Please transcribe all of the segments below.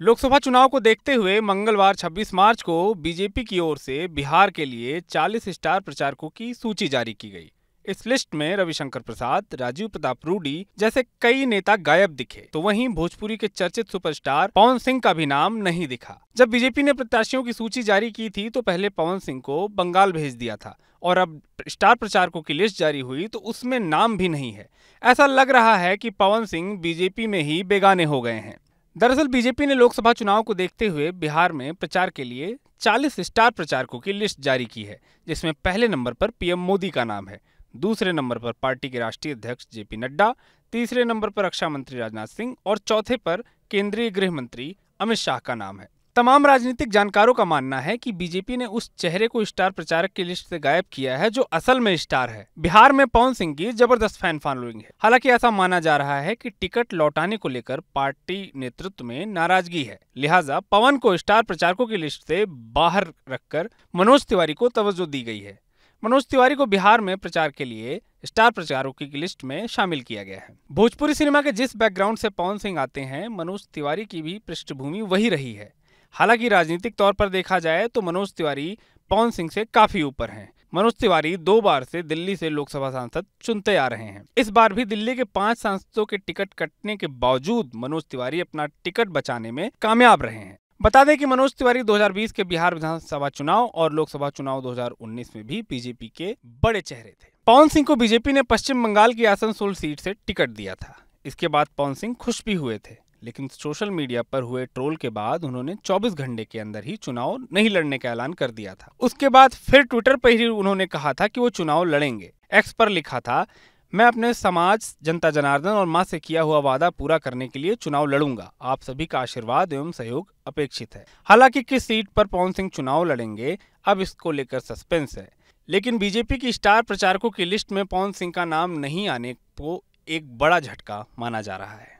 लोकसभा चुनाव को देखते हुए मंगलवार 26 मार्च को बीजेपी की ओर से बिहार के लिए 40 स्टार प्रचारकों की सूची जारी की गई। इस लिस्ट में रविशंकर प्रसाद, राजीव प्रताप रूडी जैसे कई नेता गायब दिखे तो वहीं भोजपुरी के चर्चित सुपरस्टार पवन सिंह का भी नाम नहीं दिखा। जब बीजेपी ने प्रत्याशियों की सूची जारी की थी तो पहले पवन सिंह को बंगाल भेज दिया था, और अब स्टार प्रचारकों की लिस्ट जारी हुई तो उसमें नाम भी नहीं है। ऐसा लग रहा है कि पवन सिंह बीजेपी में ही बेगाने हो गए हैं। दरअसल बीजेपी ने लोकसभा चुनाव को देखते हुए बिहार में प्रचार के लिए 40 स्टार प्रचारकों की लिस्ट जारी की है, जिसमें पहले नंबर पर पीएम मोदी का नाम है, दूसरे नंबर पर पार्टी के राष्ट्रीय अध्यक्ष जेपी नड्डा, तीसरे नंबर पर रक्षा मंत्री राजनाथ सिंह और चौथे पर केंद्रीय गृह मंत्री अमित शाह का नाम है। तमाम राजनीतिक जानकारों का मानना है कि बीजेपी ने उस चेहरे को स्टार प्रचारक की लिस्ट से गायब किया है, जो असल में स्टार है। बिहार में पवन सिंह की ज़बरदस्त फ़ैन फॉलोइंग है। हालाँकि ऐसा माना जा रहा है कि टिकट लौटाने को लेकर पार्टी नेतृत्व में नाराज़गी है। लिहाजा पवन को स्टार प्रचारकों की लिस्ट से बाहर रखकर मनोज तिवारी को तवज्जो दी गई है। मनोज तिवारी को बिहार में प्रचार के लिए स्टार प्रचारकों की लिस्ट में शामिल किया गया है। भोजपुरी सिनेमा के जिस बैकग्राउंड से पवन सिंह आते हैं, मनोज तिवारी की भी पृष्ठभूमि वही रही है। हालाँकि राजनीतिक तौर पर देखा जाए तो मनोज तिवारी, पवन सिंह से काफ़ी ऊपर हैं। मनोज तिवारी दो बार से दिल्ली से लोकसभा सांसद चुनते आ रहे हैं। इस बार भी दिल्ली के पाँच सांसदों के टिकट कटने के बावजूद मनोज तिवारी अपना टिकट बचाने में कामयाब रहे हैं। बता दें कि मनोज तिवारी 2020 के बिहार विधानसभा चुनाव और लोकसभा चुनाव 2019 में भी बीजेपी के बड़े चेहरे थे। पवन सिंह को बीजेपी ने पश्चिम बंगाल की आसनसोल सीट से टिकट दिया था। इसके बाद पवन सिंह खुश भी हुए थे। लेकिन सोशल मीडिया पर हुए ट्रोल के बाद उन्होंने 24 घंटे के अंदर ही चुनाव नहीं लड़ने का ऐलान कर दिया था। उसके बाद फिर ट्विटर पर ही उन्होंने कहा था कि वो चुनाव लड़ेंगे। एक्स पर लिखा था, मैं अपने समाज, जनता जनार्दन और माँ से किया हुआ वादा पूरा करने के लिए चुनाव लड़ूँगा। आप सभी का आशीर्वाद एवं सहयोग अपेक्षित है। हालाँकि किस सीट पर पवन सिंह चुनाव लड़ेंगे, अब इसको लेकर सस्पेंस है। लेकिन बीजेपी की स्टार प्रचारकों की लिस्ट में पवन सिंह का नाम नहीं आने को एक बड़ा झटका माना जा रहा है।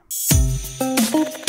steps.